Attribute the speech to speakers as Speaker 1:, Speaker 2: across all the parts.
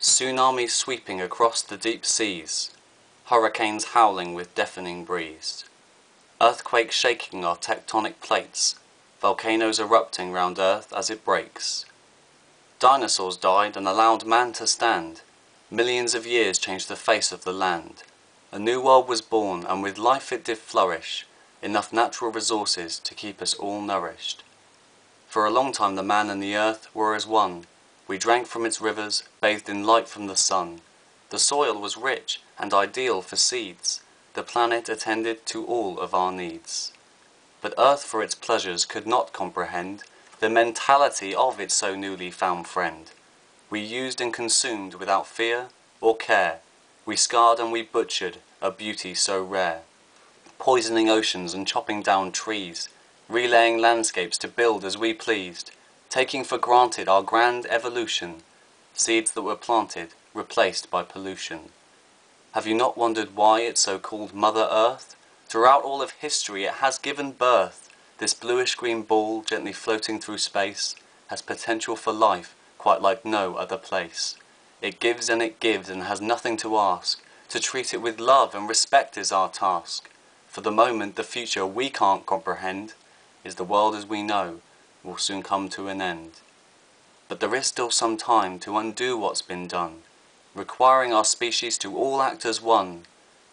Speaker 1: Tsunamis sweeping across the deep seas, hurricanes howling with deafening breeze, earthquakes shaking our tectonic plates, volcanoes erupting round earth as it breaks. Dinosaurs died and allowed man to stand. Millions of years changed the face of the land. A new world was born, and with life it did flourish, enough natural resources to keep us all nourished. For a long time the man and the earth were as one. We drank from its rivers, bathed in light from the sun. The soil was rich and ideal for seeds. The planet attended to all of our needs. But earth for its pleasures could not comprehend the mentality of its so newly found friend. We used and consumed without fear or care. We scarred and we butchered a beauty so rare. Poisoning oceans and chopping down trees, relaying landscapes to build as we pleased, taking for granted our grand evolution, seeds that were planted, replaced by pollution. Have you not wondered why it's so called Mother Earth? Throughout all of history it has given birth. This bluish-green ball gently floating through space has potential for life quite like no other place. It gives and it gives and has nothing to ask. To treat it with love and respect is our task. For the moment, the future we can't comprehend is the world as we know will soon come to an end. But there is still some time to undo what's been done, requiring our species to all act as one,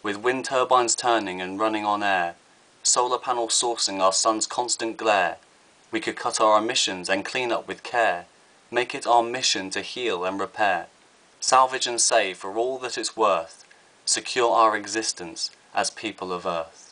Speaker 1: with wind turbines turning and running on air, solar panels sourcing our sun's constant glare. We could cut our emissions and clean up with care, make it our mission to heal and repair, salvage and save for all that it's worth, secure our existence as people of Earth.